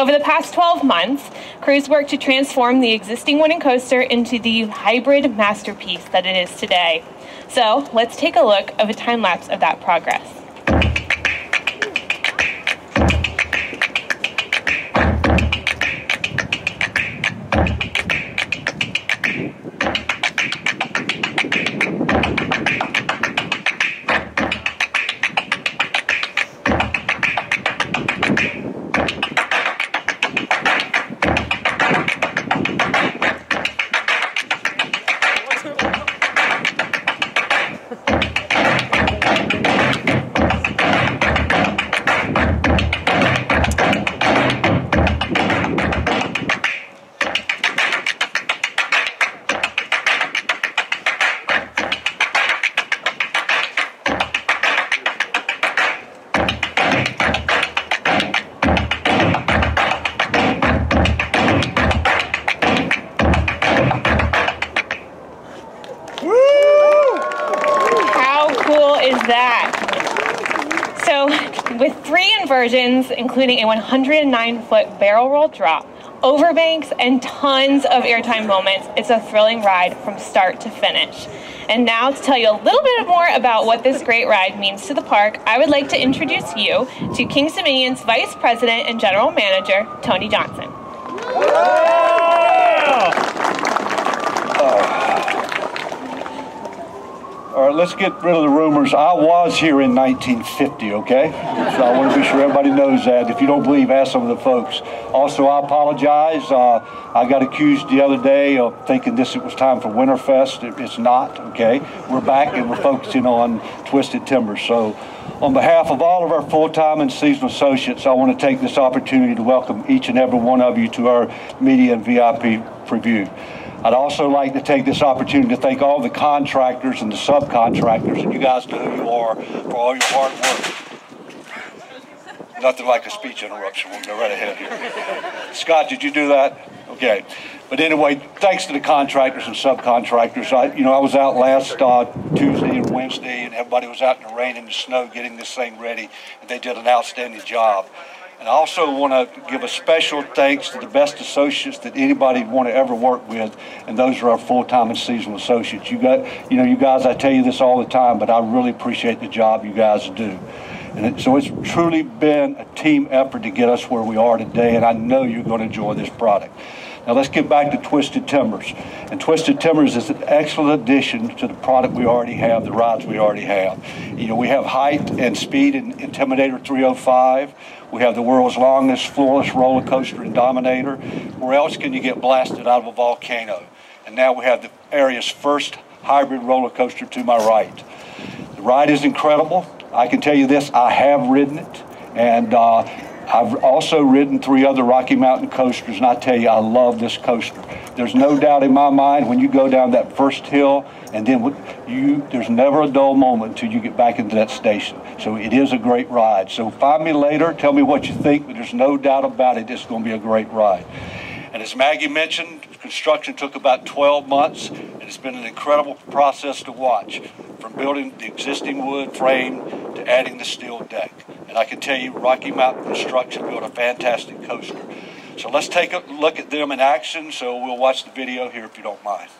Over the past 12 months, crews worked to transform the existing wooden coaster into the hybrid masterpiece that it is today. So let's take a look of a time lapse of that progress. Including a 109 foot barrel roll drop, overbanks, and tons of airtime moments. It's a thrilling ride from start to finish. And now, to tell you a little bit more about what this great ride means to the park, I would like to introduce you to Kings Dominion's Vice President and General Manager, Tony Johnson. All right, let's get rid of the rumors. I was here in 1950, okay? So I want to be sure everybody knows that. If you don't believe, ask some of the folks. Also, I apologize. Uh, I got accused the other day of thinking this it was time for Winterfest. It, it's not, okay? We're back and we're focusing on Twisted Timbers. So, on behalf of all of our full-time and seasonal associates, I want to take this opportunity to welcome each and every one of you to our media and VIP preview. I'd also like to take this opportunity to thank all the contractors and the subcontractors, and you guys know who you are, for all your hard work. Nothing like a speech interruption. We'll go right ahead here. Scott, did you do that? Okay. But anyway, thanks to the contractors and subcontractors. I, you know, I was out last uh, Tuesday and Wednesday, and everybody was out in the rain and the snow getting this thing ready, and they did an outstanding job. And I also want to give a special thanks to the best associates that anybody want to ever work with, and those are our full-time and seasonal associates. You got, you know, you guys, I tell you this all the time, but I really appreciate the job you guys do. And so it's truly been a team effort to get us where we are today, and I know you're going to enjoy this product. Now let's get back to Twisted Timbers. And Twisted Timbers is an excellent addition to the product we already have, the rides we already have. You know, we have height and speed in Intimidator 305. We have the world's longest floorless roller coaster in Dominator. Where else can you get blasted out of a volcano? And now we have the area's first hybrid roller coaster to my right. The ride is incredible. I can tell you this, I have ridden it. And uh, I've also ridden three other Rocky Mountain coasters, and I tell you, I love this coaster. There's no doubt in my mind when you go down that first hill, and then you, there's never a dull moment until you get back into that station. So it is a great ride. So find me later, tell me what you think, but there's no doubt about it, it's going to be a great ride. And as Maggie mentioned, construction took about 12 months, and it's been an incredible process to watch, from building the existing wood frame to adding the steel deck. And I can tell you, Rocky Mountain Construction built a fantastic coaster. So let's take a look at them in action. So we'll watch the video here if you don't mind.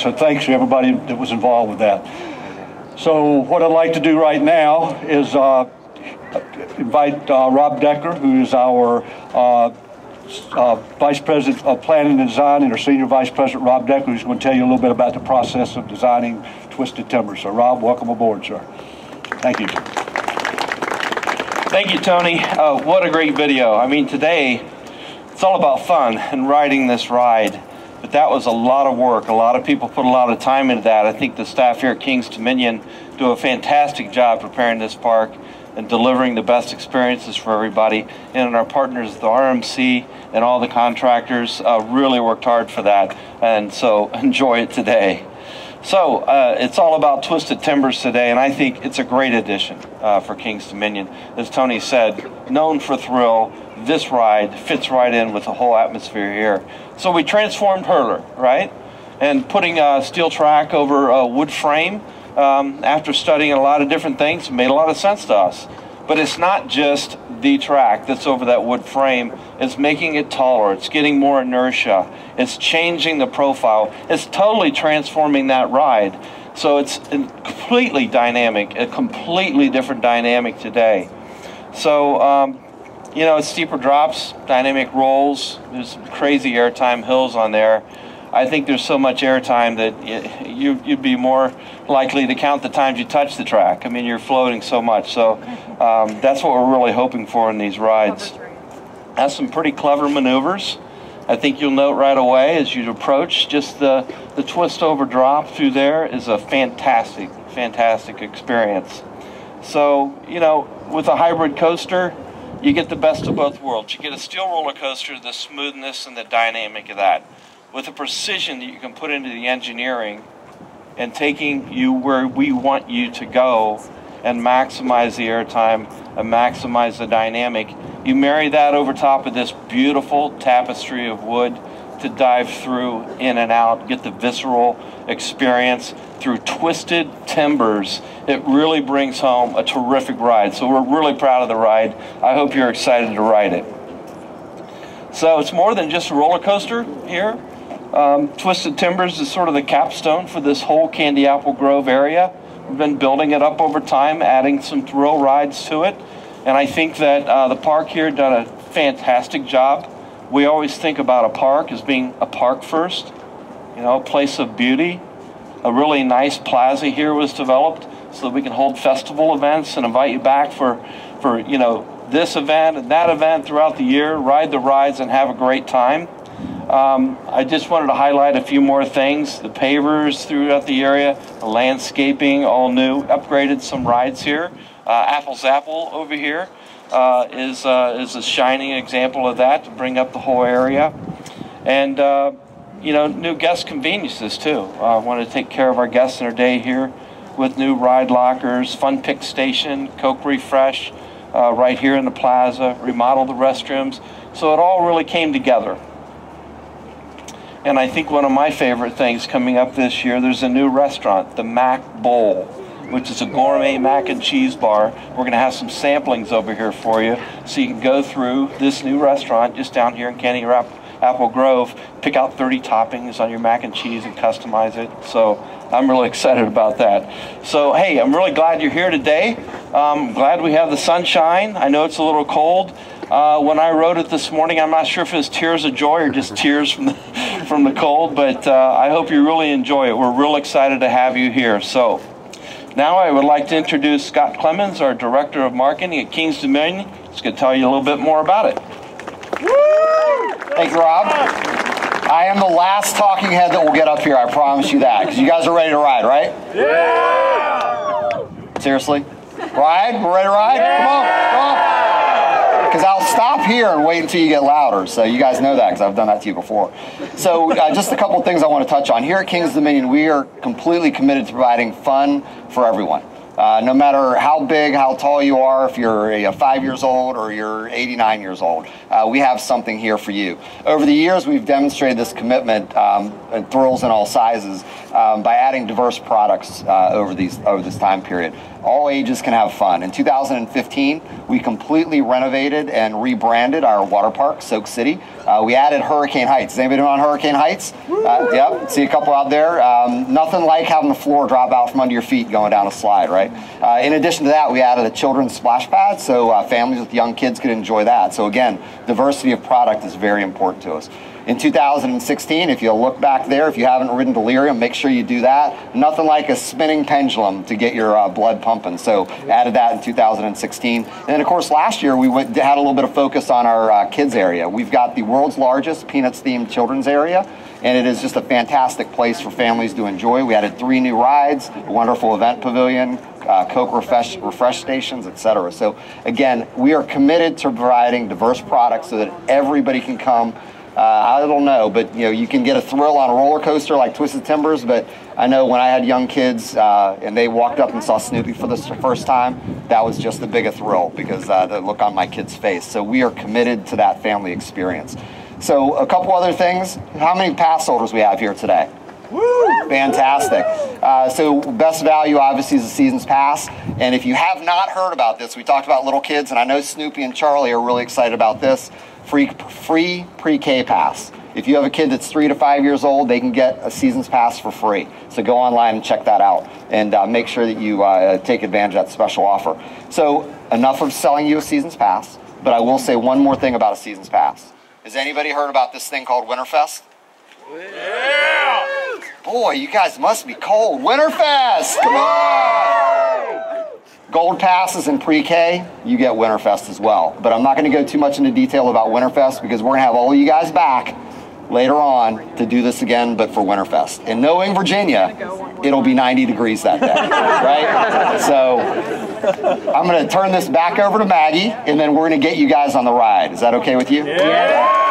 So thanks to everybody that was involved with that. So what I'd like to do right now is uh, invite uh, Rob Decker, who is our uh, uh, Vice President of Planning and Design and our Senior Vice President, Rob Decker, who's going to tell you a little bit about the process of designing Twisted Timber. So Rob, welcome aboard, sir. Thank you. Thank you, Tony. Uh, what a great video. I mean, today, it's all about fun and riding this ride. But that was a lot of work. A lot of people put a lot of time into that. I think the staff here at Kings Dominion do a fantastic job preparing this park and delivering the best experiences for everybody. And our partners, the RMC and all the contractors, uh, really worked hard for that. And so enjoy it today. So uh, it's all about Twisted Timbers today, and I think it's a great addition uh, for Kings Dominion. As Tony said, known for thrill, this ride fits right in with the whole atmosphere here. So we transformed Hurler, right? And putting a steel track over a wood frame um, after studying a lot of different things made a lot of sense to us. But it's not just the track that's over that wood frame. It's making it taller. It's getting more inertia. It's changing the profile. It's totally transforming that ride. So it's completely dynamic, a completely different dynamic today. So, um, you know, it's steeper drops, dynamic rolls. There's crazy airtime hills on there. I think there's so much airtime that you, you'd be more likely to count the times you touch the track. I mean, you're floating so much. So um, that's what we're really hoping for in these rides. That's some pretty clever maneuvers. I think you'll note right away as you approach, just the, the twist over drop through there is a fantastic, fantastic experience. So, you know, with a hybrid coaster, you get the best of both worlds. You get a steel roller coaster, the smoothness and the dynamic of that with the precision that you can put into the engineering and taking you where we want you to go and maximize the airtime and maximize the dynamic. You marry that over top of this beautiful tapestry of wood to dive through, in and out, get the visceral experience through twisted timbers. It really brings home a terrific ride. So we're really proud of the ride. I hope you're excited to ride it. So it's more than just a roller coaster here. Um, Twisted Timbers is sort of the capstone for this whole Candy Apple Grove area. We've been building it up over time, adding some thrill rides to it. And I think that uh, the park here done a fantastic job. We always think about a park as being a park first, you know, a place of beauty. A really nice plaza here was developed so that we can hold festival events and invite you back for, for you know, this event and that event throughout the year, ride the rides and have a great time. Um, I just wanted to highlight a few more things. The pavers throughout the area, the landscaping, all new, upgraded some rides here. Uh, Apple Zapple over here uh, is uh, is a shining example of that to bring up the whole area. And, uh, you know, new guest conveniences too. I uh, want to take care of our guests in our day here with new ride lockers, fun pick station, Coke Refresh uh, right here in the plaza, remodel the restrooms. So it all really came together. And I think one of my favorite things coming up this year, there's a new restaurant, the Mac Bowl, which is a gourmet mac and cheese bar. We're going to have some samplings over here for you so you can go through this new restaurant just down here in Candy Apple Grove, pick out 30 toppings on your mac and cheese and customize it. So I'm really excited about that. So, hey, I'm really glad you're here today. Um, glad we have the sunshine. I know it's a little cold. Uh, when I wrote it this morning, I'm not sure if it was tears of joy or just tears from the, from the cold, but uh, I hope you really enjoy it. We're real excited to have you here. So now I would like to introduce Scott Clemens, our Director of Marketing at Kings Dominion. He's going to tell you a little bit more about it. Thank you, Rob. I am the last talking head that will get up here, I promise you that, because you guys are ready to ride, right? Yeah! Seriously? Ride? We're ready to ride? Yeah! Come on, come on stop here and wait until you get louder. So you guys know that because I've done that to you before. So uh, just a couple things I want to touch on. Here at Kings Dominion, we are completely committed to providing fun for everyone. Uh, no matter how big, how tall you are, if you're uh, five years old or you're 89 years old, uh, we have something here for you. Over the years, we've demonstrated this commitment um, and thrills in all sizes um, by adding diverse products uh, over these over this time period. all ages can have fun. In 2015, we completely renovated and rebranded our water park, Soak City. Uh, we added Hurricane Heights. Is anybody on Hurricane Heights? Uh, yep, see a couple out there. Um, nothing like having the floor drop out from under your feet going down a slide, right? Uh, in addition to that, we added a children's splash pad so uh, families with young kids could enjoy that. So again, diversity of product is very important to us. In 2016, if you look back there, if you haven't ridden Delirium, make sure you do that. Nothing like a spinning pendulum to get your uh, blood pumping. So added that in 2016. And then of course last year we went, had a little bit of focus on our uh, kids area. We've got the world's largest Peanuts themed children's area and it is just a fantastic place for families to enjoy. We added three new rides, a wonderful event pavilion, uh, Coke refresh, refresh stations, etc. So again, we are committed to providing diverse products so that everybody can come I don't know, but you know, you can get a thrill on a roller coaster like Twisted Timbers. But I know when I had young kids uh, and they walked up and saw Snoopy for the first time, that was just the biggest thrill because uh, the look on my kid's face. So we are committed to that family experience. So a couple other things. How many pass holders we have here today? Woo! Fantastic. Uh, so best value obviously is the season's pass. And if you have not heard about this, we talked about little kids, and I know Snoopy and Charlie are really excited about this free, free pre-K pass. If you have a kid that's three to five years old, they can get a season's pass for free. So go online and check that out and uh, make sure that you uh, take advantage of that special offer. So enough of selling you a season's pass, but I will say one more thing about a season's pass. Has anybody heard about this thing called Winterfest? Yeah! Boy, you guys must be cold. Winterfest! Come on! Gold passes in pre-K, you get Winterfest as well. But I'm not going to go too much into detail about Winterfest because we're going to have all of you guys back later on to do this again, but for Winterfest. And knowing Virginia, it'll be 90 degrees that day, right? So I'm going to turn this back over to Maggie, and then we're going to get you guys on the ride. Is that okay with you? Yeah.